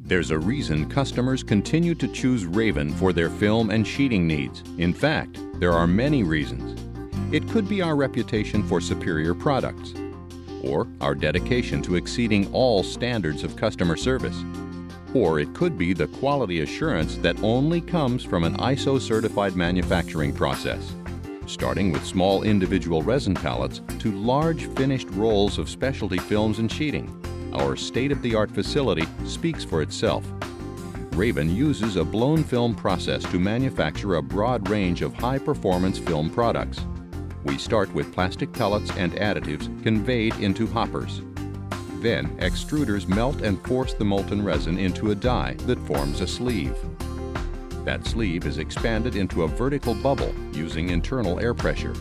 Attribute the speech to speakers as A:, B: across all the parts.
A: There's a reason customers continue to choose Raven for their film and sheeting needs. In fact, there are many reasons. It could be our reputation for superior products, or our dedication to exceeding all standards of customer service. Or it could be the quality assurance that only comes from an ISO certified manufacturing process, starting with small individual resin pellets to large finished rolls of specialty films and sheeting. Our state-of-the-art facility speaks for itself. Raven uses a blown film process to manufacture a broad range of high-performance film products. We start with plastic pellets and additives conveyed into hoppers. Then, extruders melt and force the molten resin into a die that forms a sleeve. That sleeve is expanded into a vertical bubble using internal air pressure.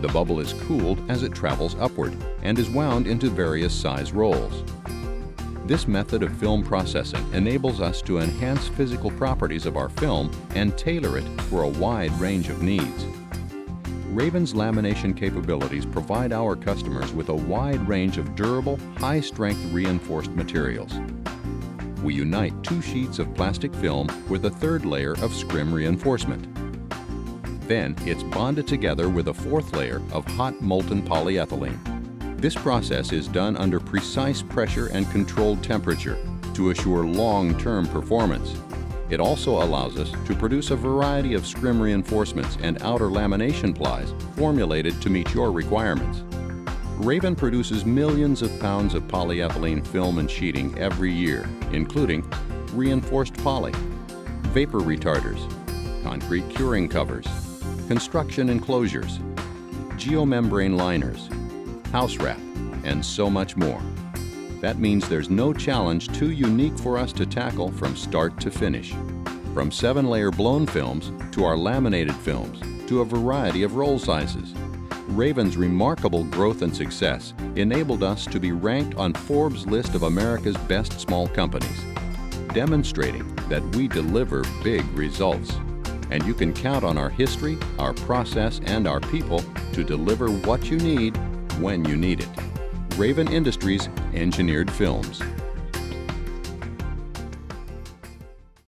A: The bubble is cooled as it travels upward and is wound into various size rolls. This method of film processing enables us to enhance physical properties of our film and tailor it for a wide range of needs. Raven's lamination capabilities provide our customers with a wide range of durable, high-strength reinforced materials. We unite two sheets of plastic film with a third layer of scrim reinforcement. Then it's bonded together with a fourth layer of hot molten polyethylene. This process is done under precise pressure and controlled temperature to assure long-term performance. It also allows us to produce a variety of scrim reinforcements and outer lamination plies formulated to meet your requirements. Raven produces millions of pounds of polyethylene film and sheeting every year, including reinforced poly, vapor retarders, concrete curing covers, construction enclosures, geomembrane liners, house wrap, and so much more. That means there's no challenge too unique for us to tackle from start to finish. From seven-layer blown films to our laminated films to a variety of roll sizes. Raven's remarkable growth and success enabled us to be ranked on Forbes' list of America's best small companies, demonstrating that we deliver big results and you can count on our history, our process, and our people to deliver what you need when you need it. Raven Industries Engineered Films.